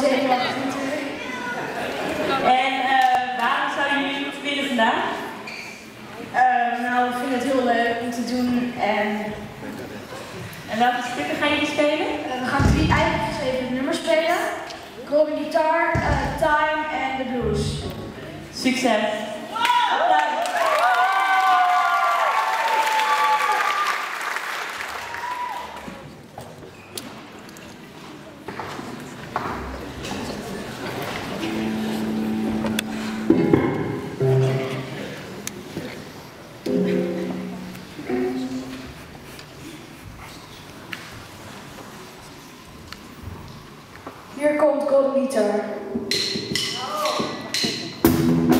natuurlijk. En eh, waarom zouden jullie het willen vandaag? Eh, nou, we vinden het heel leuk om te doen en En welke stukken gaan jullie spelen? eh, we gaan drie eigen geschreven nummers spelen. Golden Guitar, eh, Time en The Blues. Succes! Applaus. Hier komt Golden ter. Oh.